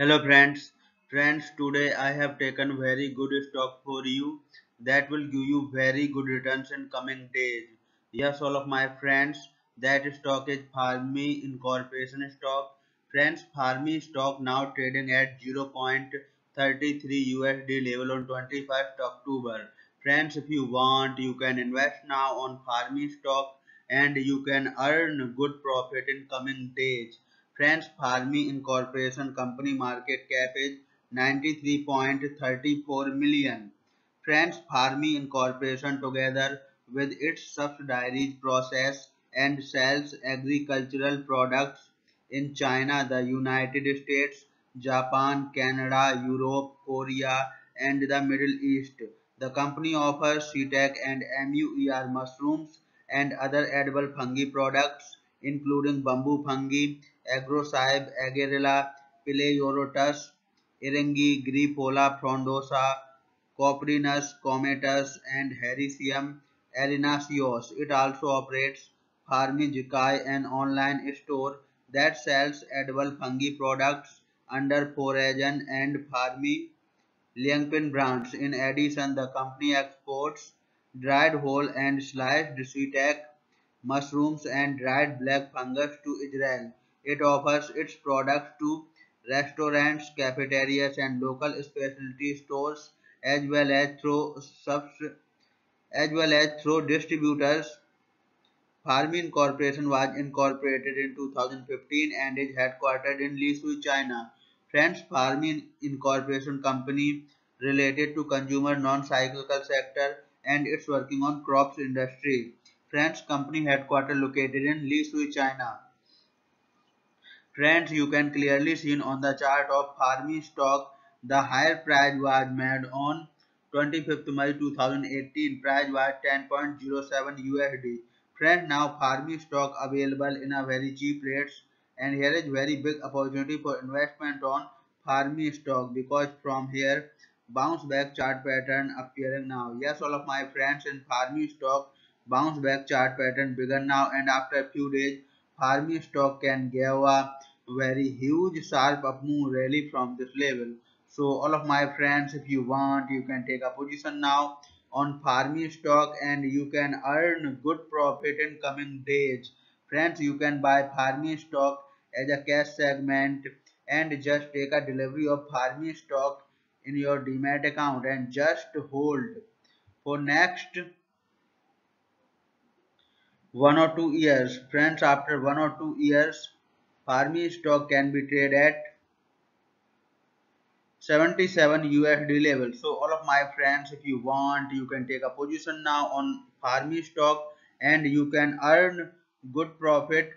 Hello friends. Friends, today I have taken very good stock for you that will give you very good returns in coming days. Yes, all of my friends, that stock is Farmmi Incorporation stock. Friends, Farmmi stock now trading at 0.33 USD level on 21st October. Friends, if you want, you can invest now on Farmmi stock and you can earn good profit in coming days. Friends, Farmmi Incorporation company market cap is 93.34 million. Friends, Farmmi Incorporation together with its subsidiaries process and sells agricultural products in China, the United States, Japan, Canada, Europe, Korea and the Middle East. The company offers shiitake and MUER mushrooms and other edible fungi products including bamboo fungi, Agrocybe, Agarella, Pileorotus, Eryngi, Grifola frondosa, Coprinus comatus, and Hericium erinaceus. It also operates Pharmagicae, an online store that sells edible fungi products under Forasen and Farmmi Liangpin brands. In addition, the company exports dried whole and sliced shiitake mushrooms and dried black fungus to Israel. It offers its products to restaurants, cafeterias and local specialty stores as well as through subs as well as through distributors. Pharmin Corporation was incorporated in 2015 and is headquartered in Lishui, China. Friends, Pharmin Incorporation company related to consumer non-cyclical sector and it's working on crops industry. Friends company headquarters located in Lishui, China. Friends, you can clearly see on the chart of Farmmi stock, the higher price was made on 25th May 2018. Price was 10.07 USD. Friends, now Farmmi stock available in a very cheap rates and here is very big opportunity for investment on Farmmi stock because from here bounce back chart pattern appearing now. Yes, all of my friends in Farmmi stock bounce back chart pattern begun now and after a few days Farmmi stock can give a very huge sharp up move rally from this level. So all of my friends if you want you can take a position now on Farmmi stock and you can earn good profit in coming days. Friends you can buy Farmmi stock as a cash segment and just take a delivery of Farmmi stock in your demat account and just hold for next one or two years. Friends, after one or two years, Farmmi stock can be traded at 77 USD level. So all of my friends, if you want, you can take a position now on Farmmi stock and you can earn good profit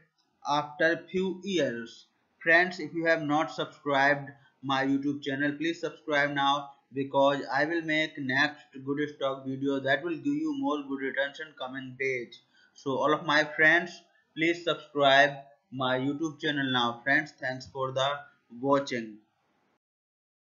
after few years. Friends, if you have not subscribed my YouTube channel, please subscribe now because I will make next good stock video that will give you more good returns in coming days so all of my friends please subscribe my youtube channel now. Friends thanks for the watching